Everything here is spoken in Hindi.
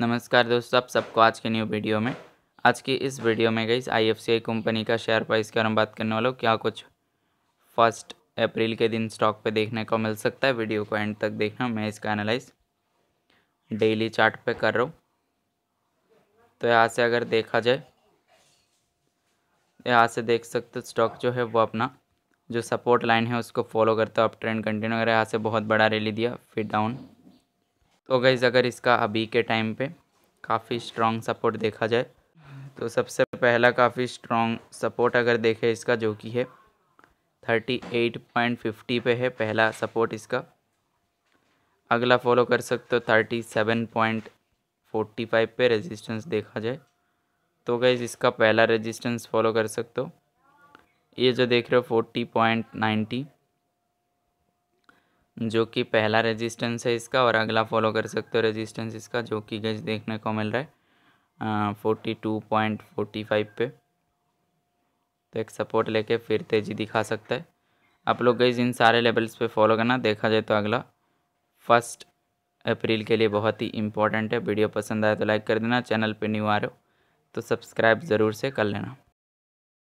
नमस्कार दोस्तों आप सबको आज के न्यू वीडियो में। आज की इस वीडियो में गई आई कंपनी का शेयर प्राइस के बारे में बात करने वालों क्या कुछ फ़र्स्ट अप्रैल के दिन स्टॉक पे देखने को मिल सकता है? वीडियो को एंड तक देखना। मैं इसका एनालाइज डेली चार्ट पे कर रहा हूँ। तो यहाँ से अगर देखा जाए, यहाँ से देख सकते स्टॉक जो है वो अपना, जो सपोर्ट लाइन है उसको फॉलो करता है। अप ट्रेंड कंटिन्यू अगर यहाँ से बहुत बड़ा रैली दिया। फिर डाउन तो गईज़ अगर इसका अभी के टाइम पे काफ़ी स्ट्रॉन्ग सपोर्ट देखा जाए तो सबसे पहला काफ़ी स्ट्रॉन्ग सपोर्ट अगर देखें इसका, जो कि है थर्टी एट पॉइंट फिफ्टी पे है पहला सपोर्ट इसका। अगला फॉलो कर सकते हो thirty seven point forty five पे रेजिस्टेंस देखा जाए। तो गईज़ इसका पहला रेजिस्टेंस फॉलो कर सकते हो। ये जो देख रहे हो फोर्टी पॉइंट नाइन्टी जो कि पहला रेजिस्टेंस है इसका और अगला फॉलो कर सकते हो रेजिस्टेंस इसका, जो कि गज देखने को मिल रहा है forty two point forty five पे। तो एक सपोर्ट लेके फिर तेज़ी दिखा सकता है। आप लोग गई इन सारे लेवल्स पे फॉलो करना, देखा जाए तो अगला। फ़र्स्ट अप्रैल के लिए बहुत ही इंपॉर्टेंट है, वीडियो पसंद आए तो लाइक कर देना चैनल पे न्यू आ रहे हो तो सब्सक्राइब ज़रूर से कर लेना।